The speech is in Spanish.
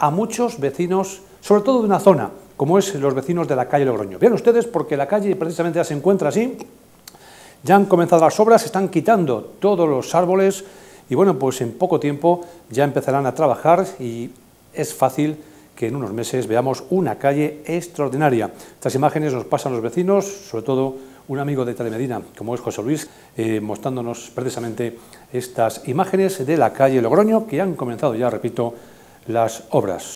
a muchos vecinos, sobre todo de una zona, como es los vecinos de la calle Logroño. Vean ustedes, porque la calle precisamente ya se encuentra así, ya han comenzado las obras, se están quitando todos los árboles y bueno, pues en poco tiempo ya empezarán a trabajar y es fácil que en unos meses veamos una calle extraordinaria. Estas imágenes nos pasan los vecinos, sobre todo un amigo de Telemedina, como es José Luis, eh, mostrándonos precisamente estas imágenes de la calle Logroño, que han comenzado ya, repito, las obras.